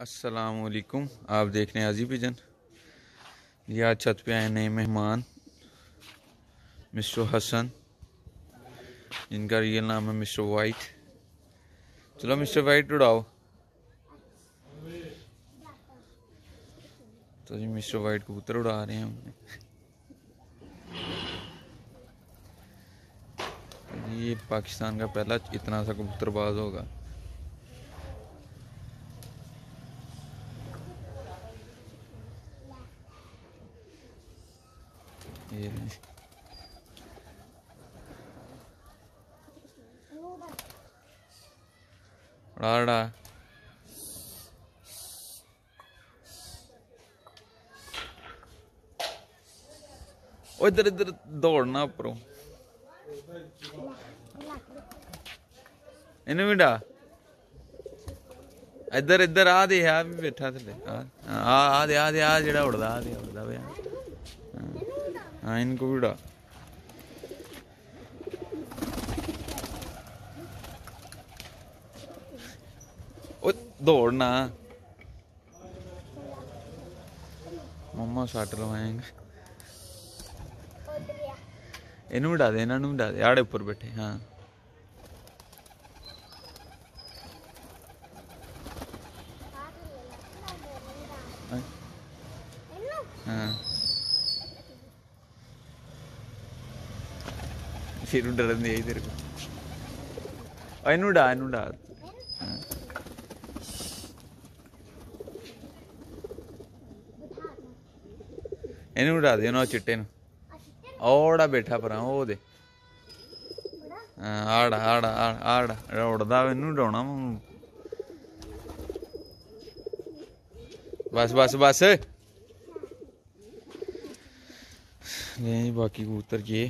असलकुम आप देख रहे हैं अजी पिजन ये छत पे आए नए मेहमान, मिस्टर हसन, जिनका रियल नाम है मिस्टर वाइट चलो मिस्टर वाइट उड़ाओ। तो जी मिस्टर वाइट कबूतर उड़ा रहे हैं हमने। ये पाकिस्तान का पहला इतना सा कबूतरबाज होगा। ये इधर इधर दौड़ना उपरों इन भी डा इधर इधर आ दे आ बैठा थले आ आ दे आ दे आ जड़ा उड़दा आ दे उड़दा भैया ఆయనకు కూడా दौड़ना मम्मा शॉट लगाएंगे इन्हें उड़ा दे इन्होंने उड़ा दे आड़े ऊपर बैठे हाँ फिर डरन दे तेरे को ਇਹਨੂੰ ਡਾ ਇਹਨੂੰ ਡਾ ਇਹਨੂੰ ਡਾ ਦੇ ਉਹਨਾਂ ਚਿੱਟੇ ਨੂੰ ਔੜਾ ਬੈਠਾ ਪਰਾਂ ਉਹ ਦੇ ਆੜਾ ਆੜਾ ਆੜਾ ਉੜਦਾ ਇਹਨੂੰ ਡਾਉਣਾ ਬਸ ਬਸ ਬਸ ਨਹੀਂ ਬਾਕੀ ਕਬੂਤਰ ਜੇ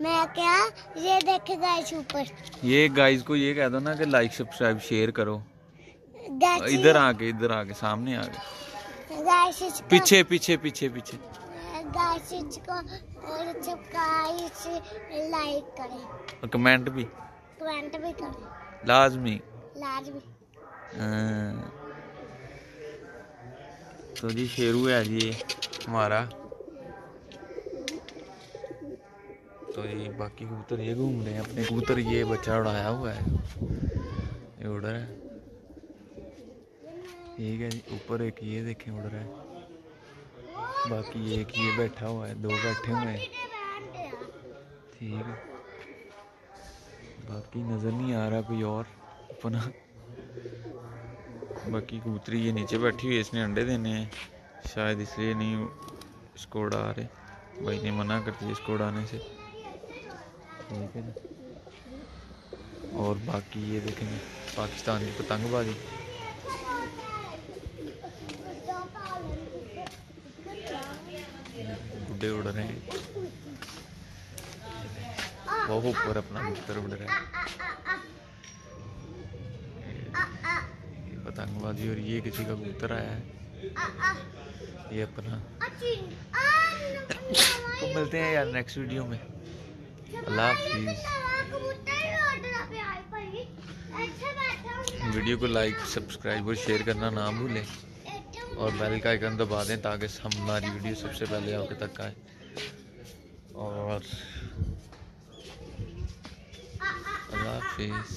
मैं क्या? ये देखे गाइस ऊपर। ये गाइस को ये कह दो ना कि लाइक सब्सक्राइब शेयर करो। इधर आके इधर आके सामने आके। पीछे पीछे पीछे पीछे। गाइस इसको गाइस लाइक करें। और कमेंट भी। कमेंट भी करें। लाजमी। लाजमी। तो जी शेरू है जी हमारा। तो ये बाकी कबूतर ये घूम रहे हैं अपने। कबूतर ये बच्चा उड़ाया हुआ है। ये उड़ रहा है। ठीक है जी, ऊपर एक ये देखें, उड़ रहा है। बाकी एक ये बैठा हुआ है, दो बैठे हुए हैं। ठीक है। बाकी नज़र नहीं आ रहा कोई और, अपना। बाकी कबूतरी ये नीचे बैठी हुई है, इसने अंडे देने हैं। शायद इसलिए नहीं, इसको उड़ा रहे। भाई ने मना कर दिया इसको उड़ाने से। ठीक है जी। और बाकी ये देखेंगे पाकिस्तान की पतंगबाजी। बुढ़े उड़ रहे हैं। बहुत ऊपर अपना कबूतर उड़ रहा है। पतंगबाजी और ये किसी का कबूतर आया है। ये अपना तो मिलते हैं यार नेक्स्ट वीडियो में। वीडियो को लाइक सब्सक्राइब और शेयर करना ना भूलें। और बेल का आइकन दबा दें ताकि हमारी वीडियो सबसे पहले आपके तक आए। और अल्लाह हाफिज़।